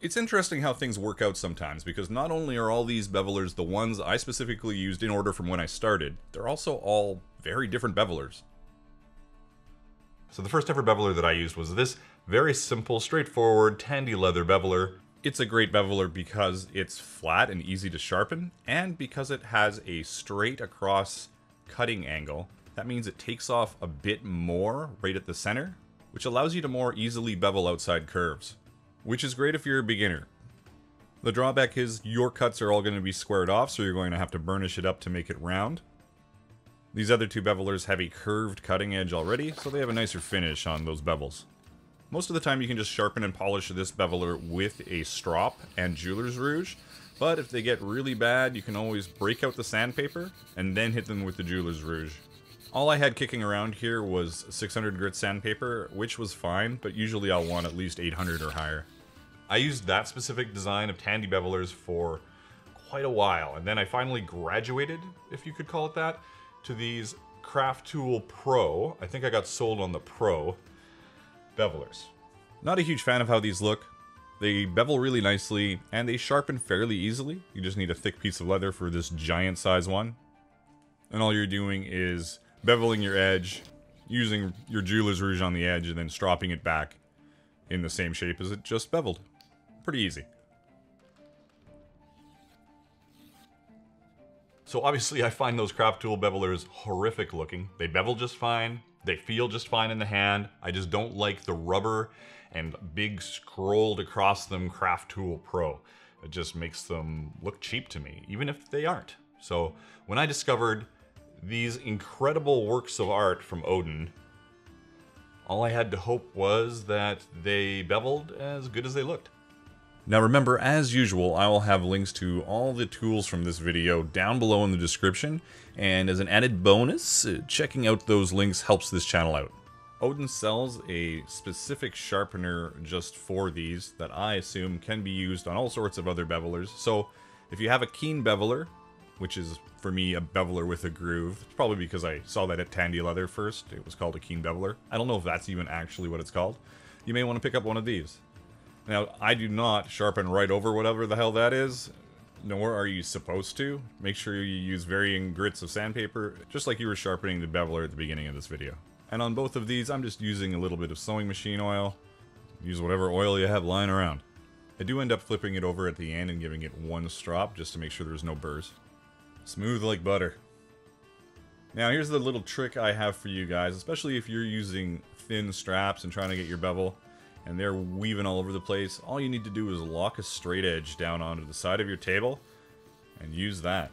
It's interesting how things work out sometimes, because not only are all these bevelers the ones I specifically used in order from when I started, they're also all very different bevelers. So the first ever beveler that I used was this very simple, straightforward, tandy leather beveler. It's a great beveler because it's flat and easy to sharpen, and because it has a straight across cutting angle. That means it takes off a bit more right at the center, which allows you to more easily bevel outside curves, which is great if you're a beginner. The drawback is your cuts are all going to be squared off, so you're going to have to burnish it up to make it round. These other two bevelers have a curved cutting edge already, so they have a nicer finish on those bevels. Most of the time you can just sharpen and polish this beveler with a strop and jeweler's rouge, but if they get really bad, you can always break out the sandpaper and then hit them with the jeweler's rouge. All I had kicking around here was 600 grit sandpaper, which was fine, but usually I'll want at least 800 or higher. I used that specific design of Tandy bevelers for quite a while, and then I finally graduated, if you could call it that, to these Craft Tool Pro. I think I got sold on the Pro bevelers. Not a huge fan of how these look. They bevel really nicely, and they sharpen fairly easily. You just need a thick piece of leather for this giant size one. And all you're doing is beveling your edge, using your jeweler's rouge on the edge, and then stropping it back in the same shape as it just beveled. Pretty easy. So obviously I find those craft tool bevelers horrific looking. They bevel just fine, they feel just fine in the hand. I just don't like the rubber and big scrolled across them craft tool pro. It just makes them look cheap to me, even if they aren't. So when I discovered these incredible works of art from Owden, all I had to hope was that they beveled as good as they looked. Now remember, as usual, I will have links to all the tools from this video down below in the description, and as an added bonus, uh, checking out those links helps this channel out. Owden sells a specific sharpener just for these that I assume can be used on all sorts of other bevelers, so if you have a keen beveler, which is for me a beveler with a groove, it's probably because I saw that at Tandy Leather first, it was called a keen beveler. I don't know if that's even actually what it's called. You may want to pick up one of these. Now, I do not sharpen right over whatever the hell that is, nor are you supposed to. Make sure you use varying grits of sandpaper, just like you were sharpening the beveler at the beginning of this video. And on both of these, I'm just using a little bit of sewing machine oil. Use whatever oil you have lying around. I do end up flipping it over at the end and giving it one strop, just to make sure there's no burrs. Smooth like butter. Now here's the little trick I have for you guys, especially if you're using thin straps and trying to get your bevel and they're weaving all over the place, all you need to do is lock a straight edge down onto the side of your table and use that.